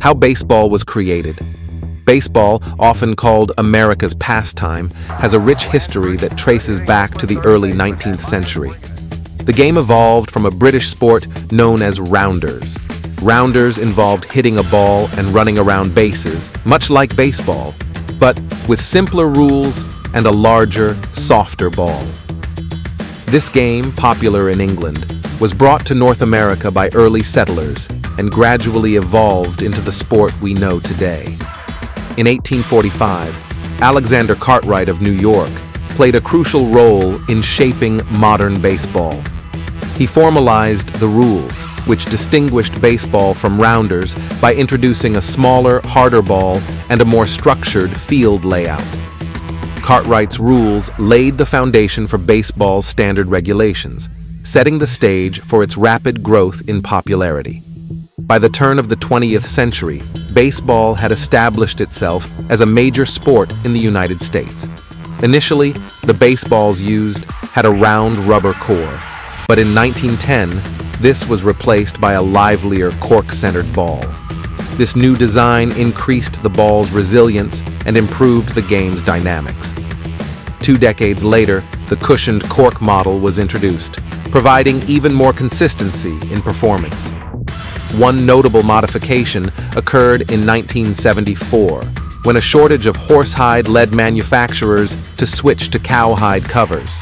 How baseball was created. Baseball, often called America's pastime, has a rich history that traces back to the early 19th century. The game evolved from a British sport known as rounders. Rounders involved hitting a ball and running around bases, much like baseball, but with simpler rules and a larger, softer ball. This game, popular in England, was brought to North America by early settlers and gradually evolved into the sport we know today. In 1845, Alexander Cartwright of New York played a crucial role in shaping modern baseball. He formalized the rules, which distinguished baseball from rounders by introducing a smaller, harder ball and a more structured field layout. Cartwright's rules laid the foundation for baseball's standard regulations, setting the stage for its rapid growth in popularity. By the turn of the 20th century, baseball had established itself as a major sport in the United States. Initially, the baseballs used had a round rubber core, but in 1910, this was replaced by a livelier cork-centered ball. This new design increased the ball's resilience and improved the game's dynamics. Two decades later, the cushioned cork model was introduced, providing even more consistency in performance. One notable modification occurred in 1974, when a shortage of horsehide led manufacturers to switch to cowhide covers.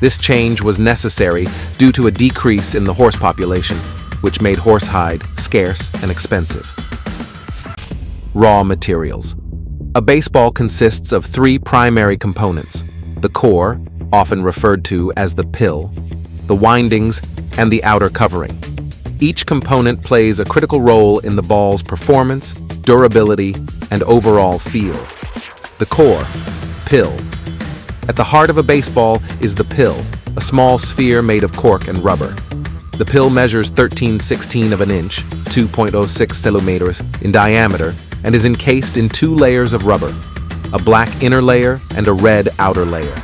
This change was necessary due to a decrease in the horse population, which made horsehide scarce and expensive. Raw materials. A baseball consists of three primary components the core, often referred to as the pill, the windings, and the outer covering. Each component plays a critical role in the ball's performance, durability, and overall feel. The core, pill. At the heart of a baseball is the pill, a small sphere made of cork and rubber. The pill measures 13 16 of an inch, 2.06 centimeters, in diameter and is encased in two layers of rubber, a black inner layer and a red outer layer.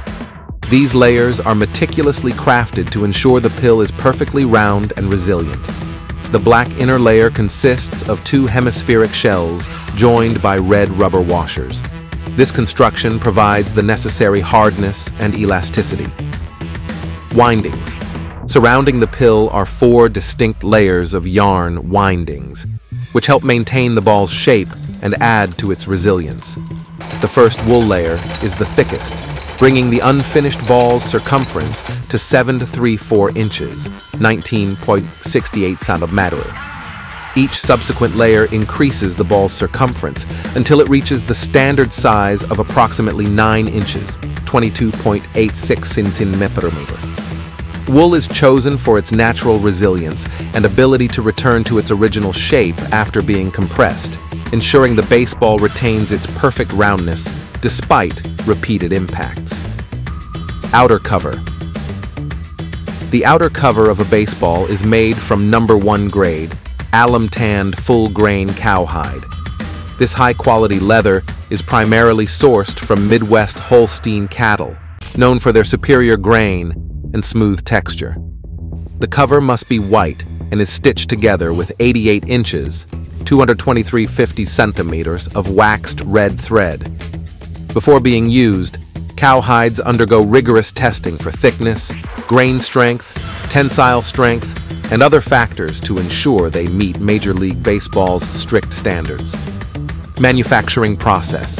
These layers are meticulously crafted to ensure the pill is perfectly round and resilient. The black inner layer consists of two hemispheric shells joined by red rubber washers. This construction provides the necessary hardness and elasticity. Windings. Surrounding the pill are four distinct layers of yarn windings, which help maintain the ball's shape and add to its resilience. The first wool layer is the thickest, bringing the unfinished ball's circumference to 7 to 3 4 inches, 19.68 centimeters. Each subsequent layer increases the ball's circumference until it reaches the standard size of approximately 9 inches, 22.86 centimeters. Wool is chosen for its natural resilience and ability to return to its original shape after being compressed, ensuring the baseball retains its perfect roundness despite repeated impacts. Outer cover. The outer cover of a baseball is made from number one grade, alum tanned full grain cowhide. This high quality leather is primarily sourced from Midwest Holstein cattle, known for their superior grain and smooth texture. The cover must be white and is stitched together with 88 inches, 223.50 centimeters of waxed red thread. Before being used, cowhides undergo rigorous testing for thickness, grain strength, tensile strength, and other factors to ensure they meet Major League Baseball's strict standards. Manufacturing process.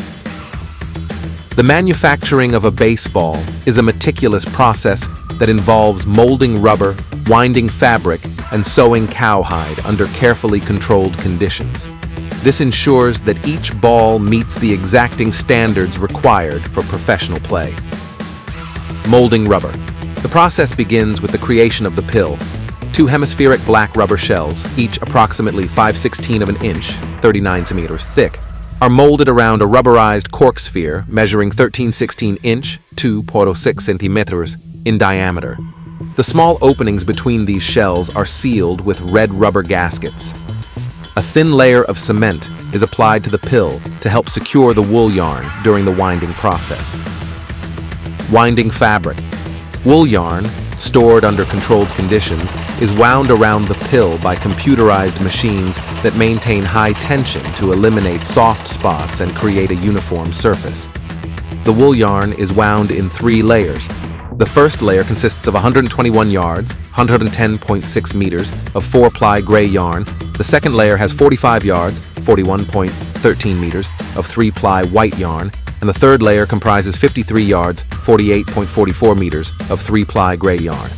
The manufacturing of a baseball is a meticulous process that involves molding rubber, winding fabric, and sewing cowhide under carefully controlled conditions. This ensures that each ball meets the exacting standards required for professional play. Molding rubber. The process begins with the creation of the pill. Two hemispheric black rubber shells, each approximately 5 16 of an inch, 39 centimeters thick, are molded around a rubberized cork sphere measuring 13 16 inch, 2.06 centimeters in diameter. The small openings between these shells are sealed with red rubber gaskets. A thin layer of cement is applied to the pill to help secure the wool yarn during the winding process. Winding fabric. Wool yarn, stored under controlled conditions, is wound around the pill by computerized machines that maintain high tension to eliminate soft spots and create a uniform surface. The wool yarn is wound in three layers. The first layer consists of 121 yards, 110.6 meters, of 4-ply gray yarn. The second layer has 45 yards, 41.13 meters, of 3-ply white yarn, and the third layer comprises 53 yards, 48.44 meters of three-ply gray yarn.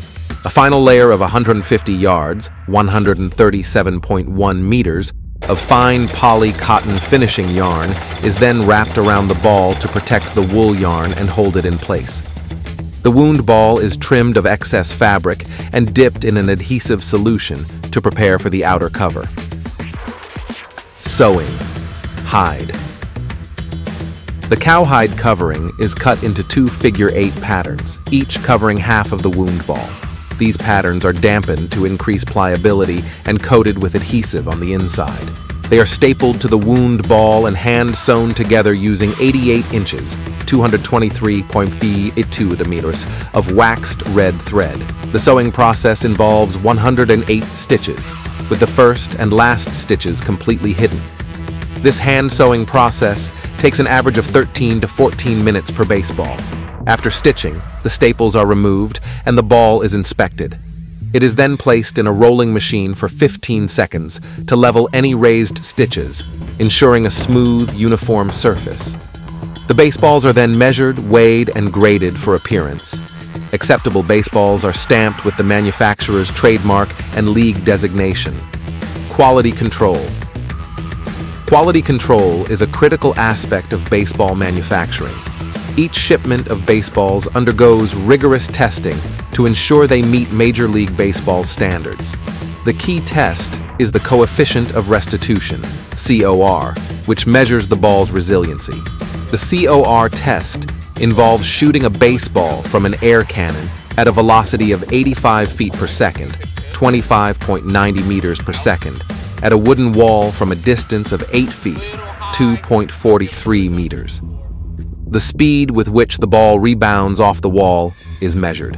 A final layer of 150 yards, 137.1 meters, of fine poly cotton finishing yarn is then wrapped around the ball to protect the wool yarn and hold it in place. The wound ball is trimmed of excess fabric and dipped in an adhesive solution to prepare for the outer cover. Sewing. Hide. The cowhide covering is cut into two figure-eight patterns, each covering half of the wound ball. These patterns are dampened to increase pliability and coated with adhesive on the inside. They are stapled to the wound ball and hand sewn together using 88 inches, 223.82 meters of waxed red thread. The sewing process involves 108 stitches, with the first and last stitches completely hidden. This hand sewing process takes an average of 13 to 14 minutes per baseball. After stitching, the staples are removed and the ball is inspected. It is then placed in a rolling machine for 15 seconds to level any raised stitches, ensuring a smooth, uniform surface. The baseballs are then measured, weighed, and graded for appearance. Acceptable baseballs are stamped with the manufacturer's trademark and league designation. Quality control. Quality control is a critical aspect of baseball manufacturing. Each shipment of baseballs undergoes rigorous testing to ensure they meet Major League Baseball standards. The key test is the coefficient of restitution, COR, which measures the ball's resiliency. The COR test involves shooting a baseball from an air cannon at a velocity of 85 feet per second, 25.90 meters per second, at a wooden wall from a distance of 8 feet, 2.43 meters. The speed with which the ball rebounds off the wall is measured.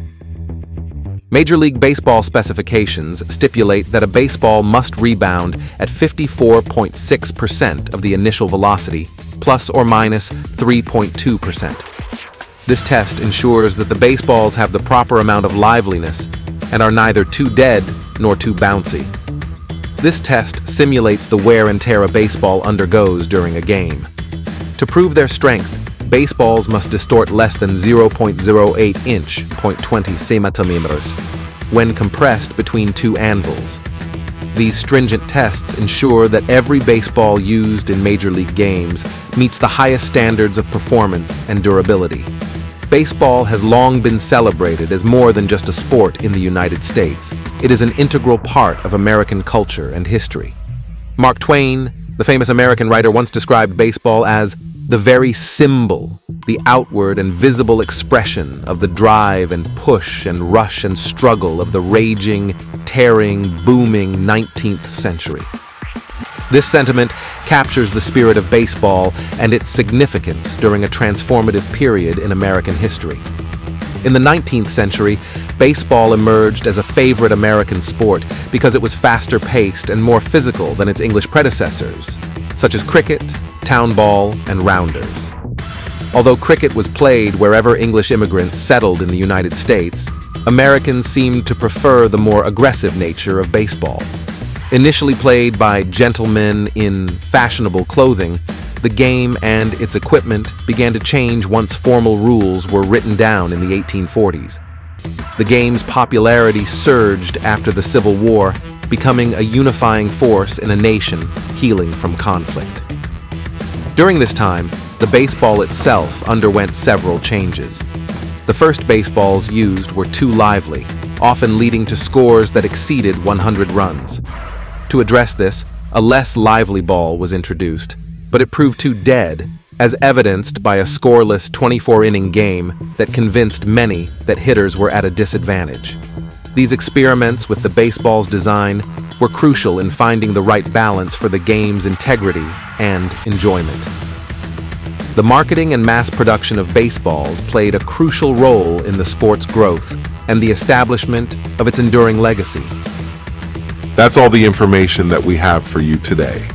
Major League Baseball specifications stipulate that a baseball must rebound at 54.6% of the initial velocity, plus or minus 3.2%. This test ensures that the baseballs have the proper amount of liveliness and are neither too dead nor too bouncy. This test simulates the wear and tear a baseball undergoes during a game. To prove their strength, baseballs must distort less than 0.08 inch, 0.20 centimeters, when compressed between two anvils. These stringent tests ensure that every baseball used in Major League games meets the highest standards of performance and durability. Baseball has long been celebrated as more than just a sport in the United States. It is an integral part of American culture and history. Mark Twain, the famous American writer, once described baseball as the very symbol, the outward and visible expression of the drive and push and rush and struggle of the raging, tearing, booming 19th century. This sentiment captures the spirit of baseball and its significance during a transformative period in American history. In the 19th century, baseball emerged as a favorite American sport because it was faster paced and more physical than its English predecessors, such as cricket, town ball, and rounders. Although cricket was played wherever English immigrants settled in the United States, Americans seemed to prefer the more aggressive nature of baseball. Initially played by gentlemen in fashionable clothing, the game and its equipment began to change once formal rules were written down in the 1840s. The game's popularity surged after the Civil War, becoming a unifying force in a nation healing from conflict. During this time, the baseball itself underwent several changes. The first baseballs used were too lively, often leading to scores that exceeded 100 runs. To address this, a less lively ball was introduced, but it proved too dead, as evidenced by a scoreless 24-inning game that convinced many that hitters were at a disadvantage. These experiments with the baseball's design were crucial in finding the right balance for the game's integrity and enjoyment. The marketing and mass production of baseballs played a crucial role in the sport's growth, and the establishment of its enduring legacy. That's all the information that we have for you today.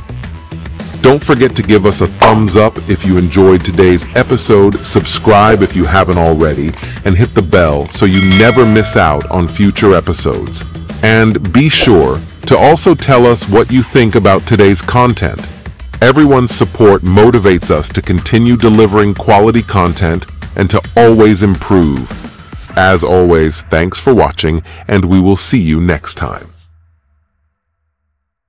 Don't forget to give us a thumbs up if you enjoyed today's episode, subscribe if you haven't already, and hit the bell so you never miss out on future episodes. And be sure to also tell us what you think about today's content. Everyone's support motivates us to continue delivering quality content and to always improve. As always, thanks for watching, and we will see you next time.